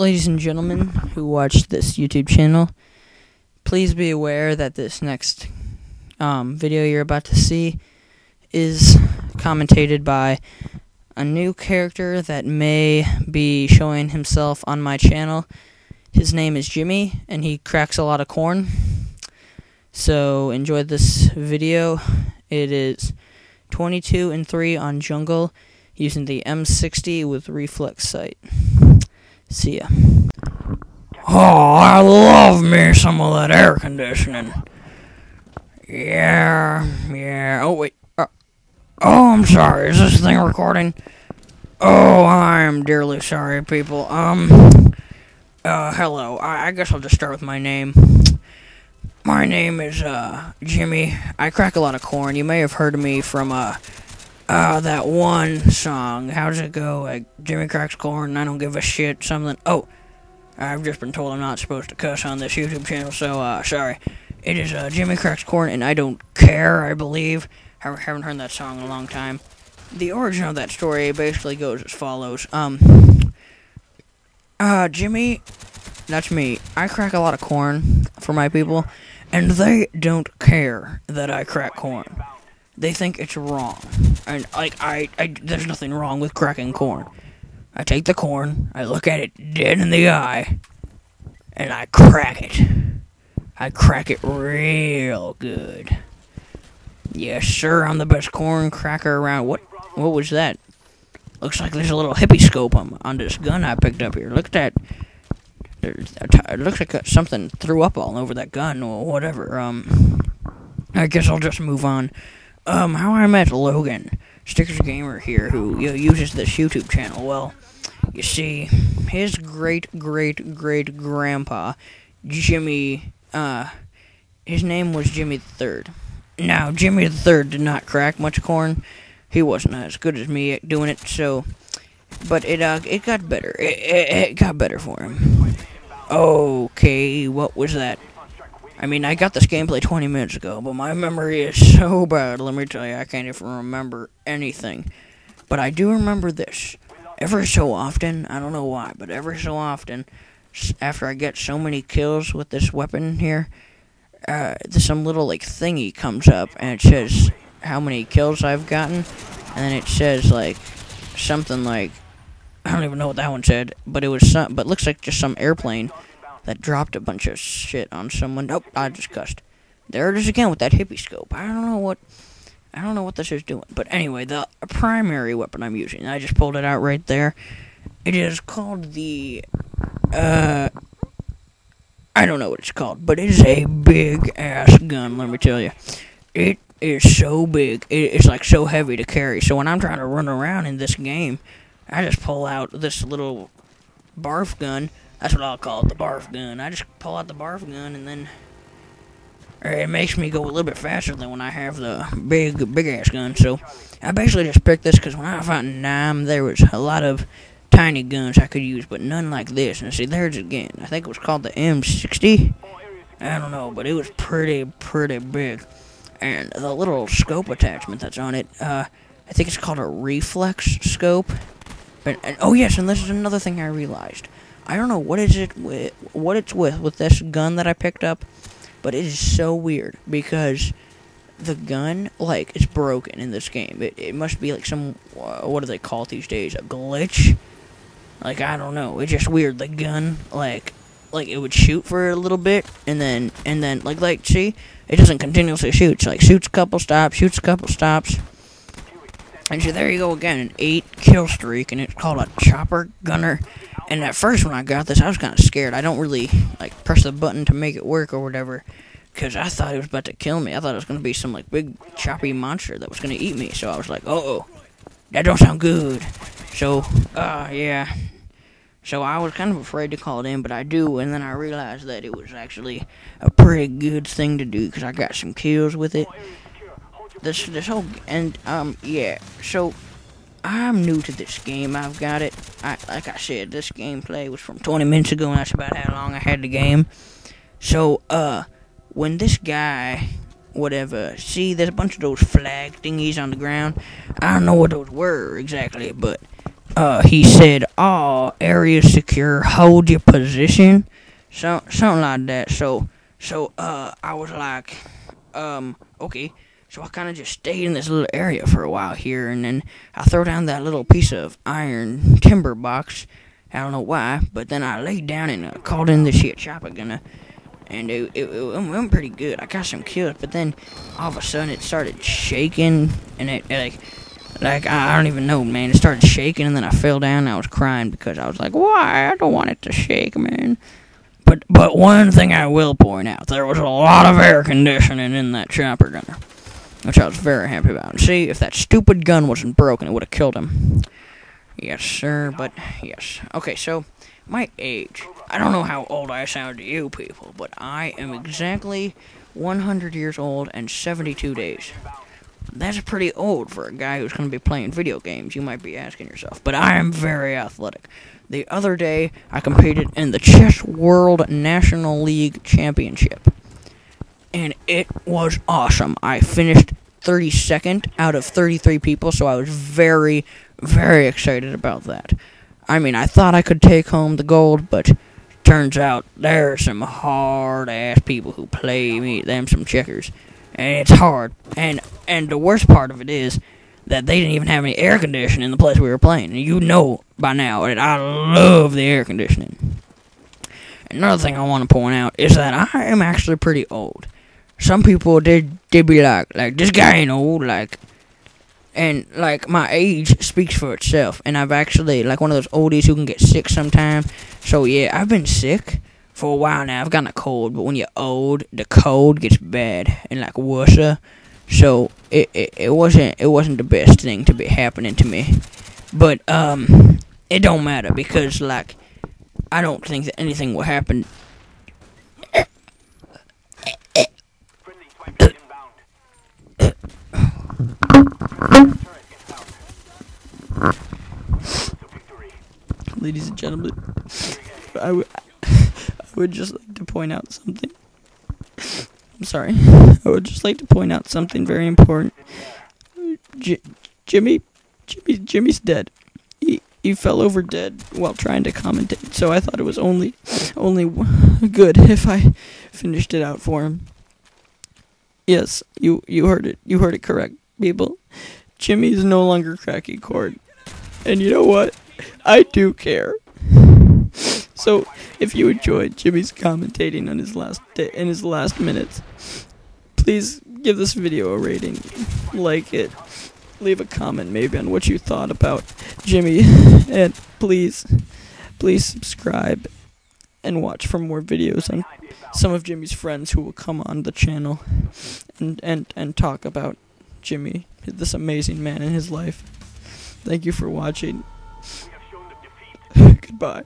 ladies and gentlemen who watch this YouTube channel, please be aware that this next um, video you're about to see is commentated by a new character that may be showing himself on my channel. His name is Jimmy, and he cracks a lot of corn. So enjoy this video. It is 22 and 3 on jungle using the M60 with reflex sight. See ya. Oh, I love me some of that air conditioning. Yeah, yeah. Oh, wait. Uh, oh, I'm sorry. Is this thing recording? Oh, I'm dearly sorry, people. Um, uh, hello. I, I guess I'll just start with my name. My name is, uh, Jimmy. I crack a lot of corn. You may have heard of me from, uh, uh, that one song. How does it go? Like, Jimmy cracks corn, I don't give a shit, something. Oh, I've just been told I'm not supposed to cuss on this YouTube channel, so, uh, sorry. It is, uh, Jimmy cracks corn, and I don't care, I believe. I haven't heard that song in a long time. The origin of that story basically goes as follows. Um, uh, Jimmy, that's me. I crack a lot of corn for my people, and they don't care that I crack corn they think it's wrong. And like I, I, there's nothing wrong with cracking corn. I take the corn, I look at it dead in the eye, and I crack it. I crack it real good. Yes, sir, I'm the best corn cracker around. What? What was that? Looks like there's a little hippie scope on, on this gun I picked up here. Look at that. It looks like something threw up all over that gun or whatever. Um, I guess I'll just move on um, how I met Logan, Stickers Gamer here, who you know, uses this YouTube channel. Well, you see, his great great great grandpa, Jimmy, uh, his name was Jimmy the Third. Now, Jimmy the Third did not crack much corn. He wasn't as good as me at doing it, so, but it uh, it got better. It, it, it got better for him. Okay, what was that? I mean, I got this gameplay 20 minutes ago, but my memory is so bad, let me tell you, I can't even remember anything. But I do remember this. Every so often, I don't know why, but every so often, after I get so many kills with this weapon here, uh, some little, like, thingy comes up, and it says how many kills I've gotten, and then it says, like, something like, I don't even know what that one said, but it was some, but looks like just some airplane that dropped a bunch of shit on someone. Nope, I just cussed. There it is again with that hippie scope. I don't know what I don't know what this is doing. But anyway, the primary weapon I'm using, I just pulled it out right there. It is called the uh I don't know what it's called, but it is a big ass gun, let me tell you. It is so big. it's like so heavy to carry. So when I'm trying to run around in this game, I just pull out this little barf gun that's what I'll call it, the barf gun. I just pull out the barf gun and then it makes me go a little bit faster than when I have the big, big ass gun. So I basically just picked this because when I found Nam, there was a lot of tiny guns I could use, but none like this. And see, there's again. I think it was called the M60. I don't know, but it was pretty, pretty big. And the little scope attachment that's on it, uh, I think it's called a reflex scope. And, and, oh yes, and this is another thing I realized. I don't know what is it with what it's with with this gun that I picked up, but it is so weird because the gun like it's broken in this game. It it must be like some uh, what do they call it these days? A glitch? Like I don't know. It's just weird. The gun like like it would shoot for a little bit and then and then like like see it doesn't continuously shoot. Like shoots a couple stops, shoots a couple stops. And so there you go again, an eight kill streak, and it's called a chopper gunner. And at first, when I got this, I was kind of scared. I don't really like press the button to make it work or whatever, because I thought it was about to kill me. I thought it was gonna be some like big choppy monster that was gonna eat me. So I was like, oh, that don't sound good. So, uh, yeah. So I was kind of afraid to call it in, but I do, and then I realized that it was actually a pretty good thing to do because I got some kills with it. This this whole and um yeah. So I'm new to this game. I've got it. I, like I said, this gameplay was from 20 minutes ago, and that's about how long I had the game. So, uh, when this guy, whatever, see, there's a bunch of those flag thingies on the ground. I don't know what those were exactly, but uh, he said, "Oh, area secure, hold your position," so something like that. So, so uh, I was like, um, okay. So I kind of just stayed in this little area for a while here, and then I throw down that little piece of iron timber box. I don't know why, but then I laid down and uh, called in the shit chopper gunner, and it, it, it, went pretty good. I got some kills, but then all of a sudden it started shaking, and it, it like like I don't even know, man. It started shaking, and then I fell down. and I was crying because I was like, "Why? I don't want it to shake, man." But but one thing I will point out, there was a lot of air conditioning in that chopper gunner, which I was very happy about. And see, if that stupid gun wasn't broken, it would have killed him. Yes, sir. But yes. Okay, so my age. I don't know how old I sound to you people, but I am exactly 100 years old and 72 days. That's pretty old for a guy who's going to be playing video games, you might be asking yourself. But I am very athletic. The other day, I competed in the Chess World National League Championship. And it was awesome. I finished 32nd out of 33 people, so I was very, very excited about that. I mean, I thought I could take home the gold, but turns out there are some hard ass people who play me them some checkers and it's hard. And and the worst part of it is that they didn't even have any air conditioning in the place we were playing. And you know by now that I love the air conditioning. Another thing I want to point out is that I am actually pretty old. Some people they they be like like this guy ain't old like and like my age speaks for itself and I've actually like one of those oldies who can get sick sometime So yeah, I've been sick for a while now. I've gotten a cold, but when you're old, the cold gets bad and like worse. So it, it it wasn't it wasn't the best thing to be happening to me, but um, it don't matter because like I don't think that anything will happen. Ladies and gentlemen, I, w- would just like to point out something. I'm sorry. I would just like to point out something very important. J- Jimmy, Jimmy, Jimmy's dead. He he fell over dead while trying to commentate. So I thought it was only only good if I finished it out for him. Yes, you you heard it. You heard it correct, people. Jimmy is no longer cracking cord. And you know what? I do care. So, if you enjoyed Jimmy's commentating on his last day in his last minutes, please give this video a rating, like it, leave a comment maybe on what you thought about Jimmy, and please, please subscribe and watch for more videos on some of Jimmy's friends who will come on the channel and and and talk about Jimmy, this amazing man in his life. Thank you for watching. Goodbye.